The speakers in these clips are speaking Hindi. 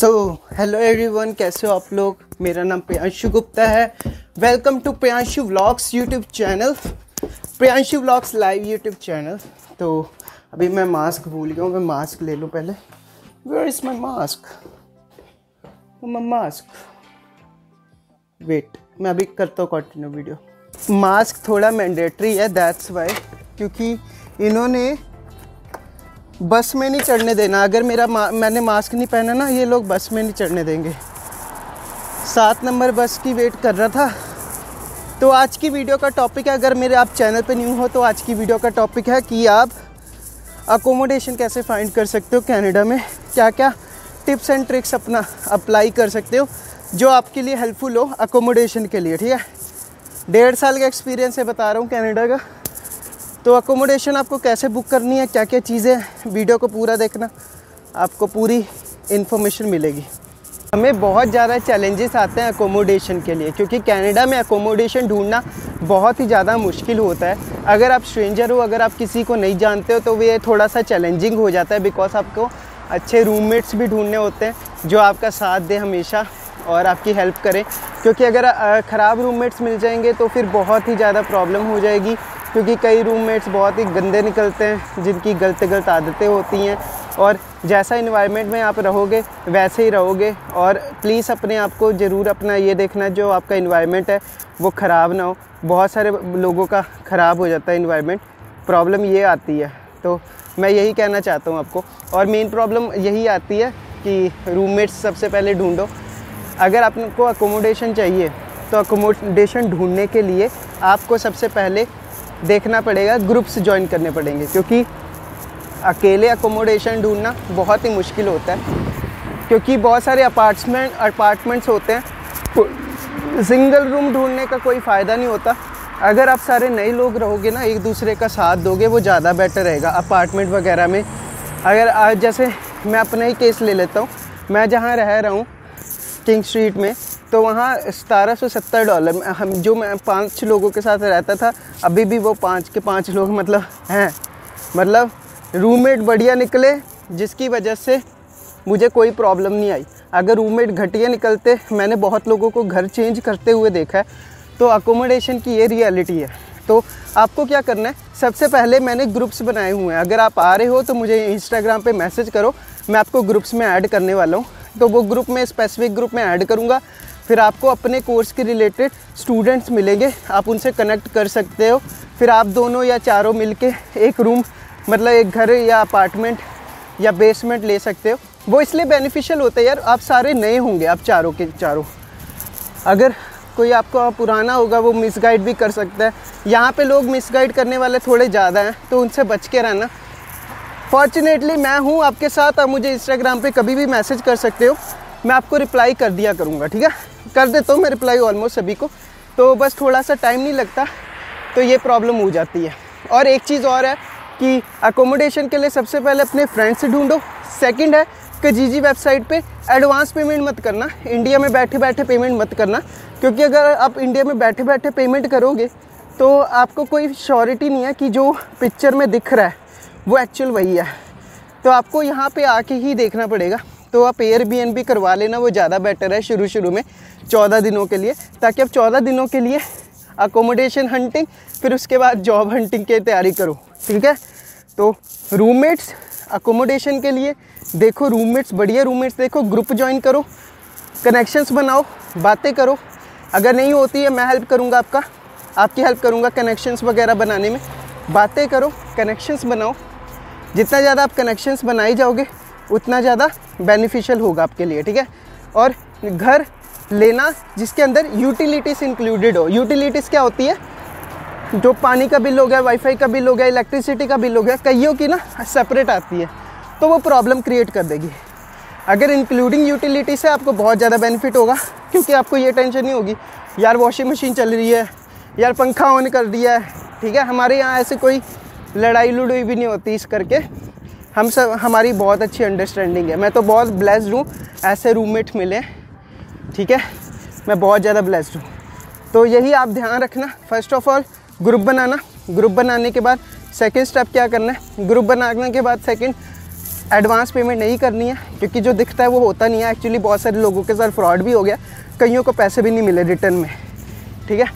सो हेलो एवरीवन कैसे हो आप लोग? मेरा नाम प्रियांशु गुप्ता है। Welcome to Priyanshu vlogs YouTube channel Priyanshu vlogs live YouTube channel तो अभी मैं मास्क भूल गया हूँ, मैं मास्क ले लूँ पहले। Where is my mask my mask wait मैं अभी करता हूँ कंटिन्यू वीडियो मास्क थोड़ा मैंडेटरी है दैट्स वाई क्योंकि इन्होंने बस में नहीं चढ़ने देना। अगर मेरा मा, मैंने मास्क नहीं पहना ना ये लोग बस में नहीं चढ़ने देंगे। सात नंबर बस की वेट कर रहा था। तो आज की वीडियो का टॉपिक है। अगर मेरे आप चैनल पे न्यू हो तो आज की वीडियो का टॉपिक है कि आप अकोमोडेशन कैसे फाइंड कर सकते हो कनाडा में? क्या क्या टिप्स एंड ट्रिक्स अपना अप्लाई कर सकते हो जो आपके लिए हेल्पफुल हो अकोमोडेशन के लिए ठीक है? डेढ़ साल का एक्सपीरियंस है बता रहा हूँ कनाडा का। तो अकोमोडेशन आपको कैसे बुक करनी है क्या क्या चीज़ें वीडियो को पूरा देखना, आपको पूरी इन्फॉर्मेशन मिलेगी। हमें बहुत ज़्यादा चैलेंजेस आते हैं अकोमोडेशन के लिए, क्योंकि कनाडा में अकोमोडेशन ढूंढना बहुत ही ज़्यादा मुश्किल होता है। अगर आप स्ट्रेंजर हो, अगर आप किसी को नहीं जानते हो तो ये थोड़ा सा चैलेंजिंग हो जाता है बिकॉज़ आपको अच्छे रूममेट्स भी ढूँढने होते हैं, जो आपका साथ दे हमेशा और आपकी हेल्प करें। क्योंकि अगर ख़राब रूममेट्स मिल जाएँगे तो फिर बहुत ही ज़्यादा प्रॉब्लम हो जाएगी। क्योंकि कई रूममेट्स बहुत ही गंदे निकलते हैं, जिनकी गलत गलत आदतें होती हैं। और जैसा इन्वायरमेंट में आप रहोगे, वैसे ही रहोगे। और प्लीज़ अपने आप को ज़रूर अपना ये देखना, जो आपका इन्वायरमेंट है, वो ख़राब ना हो। बहुत सारे लोगों का ख़राब हो जाता है इन्वायरमेंट प्रॉब्लम ये आती है। तो मैं यही कहना चाहता हूँ आपको। और मेन प्रॉब्लम यही आती है कि रूममेट्स सबसे पहले ढूंढो। अगर आपको अकोमोडेशन चाहिए तो अकोमोडेशन ढूँढने के लिए आपको सबसे पहले देखना पड़ेगा ग्रुप्स ज्वाइन करने पड़ेंगे, क्योंकि अकेले अकोमोडेशन ढूंढना बहुत ही मुश्किल होता है, क्योंकि बहुत सारे अपार्टमेंट अपार्टमेंट्स होते हैं सिंगल रूम ढूँढने का कोई फ़ायदा नहीं होता। अगर आप सारे नए लोग रहोगे ना, एक दूसरे का साथ दोगे, वो ज़्यादा बेटर रहेगा। अपार्टमेंट वगैरह में, अगर आज जैसे मैं अपना ही केस ले लेता हूँ, मैं जहाँ रह रहा हूँ किंग स्ट्रीट में तो वहाँ सतारह सौ सत्तर डॉलर हम, जो मैं पाँच लोगों के साथ रहता था, अभी भी वो पाँच के पाँच लोग मतलब हैं। मतलब रूममेट बढ़िया निकले, जिसकी वजह से मुझे कोई प्रॉब्लम नहीं आई। अगर रूममेट घटिया निकलते, मैंने बहुत लोगों को घर चेंज करते हुए देखा है तो अकोमोडेशन की ये रियलिटी है। तो आपको क्या करना है? सबसे पहले मैंने ग्रुप्स बनाए हुए हैं। अगर आप आ रहे हो तो मुझे इंस्टाग्राम पे मैसेज करो। मैं आपको ग्रुप्स में ऐड करने वाला हूँ। तो वो ग्रुप में स्पेसिफिक ग्रुप में ऐड करूँगा। फिर आपको अपने कोर्स के रिलेटेड स्टूडेंट्स मिलेंगे। आप उनसे कनेक्ट कर सकते हो। फिर आप दोनों या चारों मिलके एक रूम मतलब एक घर या अपार्टमेंट या बेसमेंट ले सकते हो। वो इसलिए बेनिफिशियल होता है यार, आप सारे नए होंगे, आप चारों के चारों। अगर कोई आपको पुराना होगा, वो मिसगाइड भी कर सकता है। यहाँ पे लोग मिसगाइड करने वाले थोड़े ज़्यादा हैं तो उनसे बच के रहना। फॉर्चुनेटली मैं हूँ, आपके साथ आप मुझे इंस्टाग्राम पे कभी भी मैसेज कर सकते हो। मैं आपको रिप्लाई कर दिया करूँगा, ठीक है? कर देता हूँ मैं रिप्लाई ऑलमोस्ट सभी को। तो बस थोड़ा सा टाइम नहीं लगता तो ये प्रॉब्लम हो जाती है। और एक चीज़ और है कि अकोमोडेशन के लिए सबसे पहले अपने फ्रेंड से ढूंढो। सेकंड है कि जी वेबसाइट पे एडवांस पेमेंट मत करना। इंडिया में बैठे बैठे पेमेंट मत करना। क्योंकि अगर आप इंडिया में बैठे बैठे पेमेंट करोगे तो आपको कोई श्योरिटी नहीं है कि जो पिक्चर में दिख रहा है, वो एक्चुअल वही है। तो आपको यहाँ पे आके ही देखना पड़ेगा। तो आप एयर करवा लेना, वो ज़्यादा बेटर है शुरू शुरू में, चौदह दिनों के लिए। ताकि आप चौदह दिनों के लिए अकोमोडेशन हंटिंग फिर उसके बाद जॉब हंटिंग की तैयारी करो, ठीक है? तो रूममेट्स अकोमोडेशन के लिए देखो रूममेट्स बढ़िया रूममेट्स देखो ग्रुप ज्वाइन करो कनेक्शंस बनाओ, बातें करो। अगर नहीं होती है, मैं हेल्प करूँगा आपका, आपकी हेल्प करूँगा कनेक्शंस वगैरह बनाने में। बातें करो कनेक्शंस बनाओ। जितना ज़्यादा आप कनेक्शंस बनाई जाओगे उतना ज़्यादा बेनिफिशियल होगा आपके लिए, ठीक है? और घर लेना जिसके अंदर यूटिलिटीज़ इंक्लूडेड हो। यूटिलिटीज़ क्या होती है? जो पानी का बिल हो गया वाईफाई का बिल हो गया इलेक्ट्रिसिटी का बिल हो गया, कईयों की ना सेपरेट आती है तो वो प्रॉब्लम क्रिएट कर देगी। अगर इंक्लूडिंग यूटिलिटी से आपको बहुत ज़्यादा बेनिफिट होगा, क्योंकि आपको ये टेंशन नहीं होगी, यार वॉशिंग मशीन चल रही है, यार पंखा ऑन कर दिया है, ठीक है? हमारे यहाँ ऐसे कोई लड़ाई लुड़ाई भी नहीं होती इस करके। हम सब, हमारी बहुत अच्छी अंडरस्टैंडिंग है। मैं तो बहुत ब्लेस्ड हूँ, ऐसे रूममेट मिले, ठीक है? मैं बहुत ज़्यादा ब्लेस्ड हूँ। तो यही आप ध्यान रखना। फ़र्स्ट ऑफ़ ऑल ग्रुप बनाना। ग्रुप बनाने के बाद सेकेंड स्टेप क्या करना है? ग्रुप बनाने के बाद सेकेंड एडवांस पेमेंट नहीं करनी है, क्योंकि जो दिखता है वो होता नहीं है। एक्चुअली बहुत सारे लोगों के साथ फ्रॉड भी हो गया। कईयों को पैसे भी नहीं मिले रिटर्न में, ठीक है?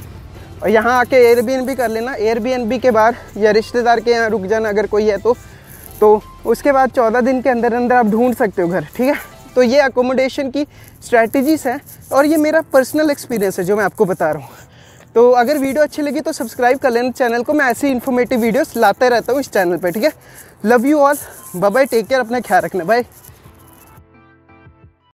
और यहाँ आके एयर कर लेना। एयर के बाद या रिश्तेदार के यहाँ रुक जाना अगर कोई है तो। तो उसके बाद चौदह दिन के अंदर अंदर आप ढूंढ सकते हो घर, ठीक है? तो ये अकोमोडेशन की स्ट्रैटेजीज हैं और ये मेरा पर्सनल एक्सपीरियंस है जो मैं आपको बता रहा हूँ। तो अगर वीडियो अच्छी लगी तो सब्सक्राइब कर लेना चैनल को, मैं ऐसी इन्फॉर्मेटिव वीडियोस लाते रहता हूँ इस चैनल पर ठीक है? Love you all bye take care अपना ख्याल रखना बाय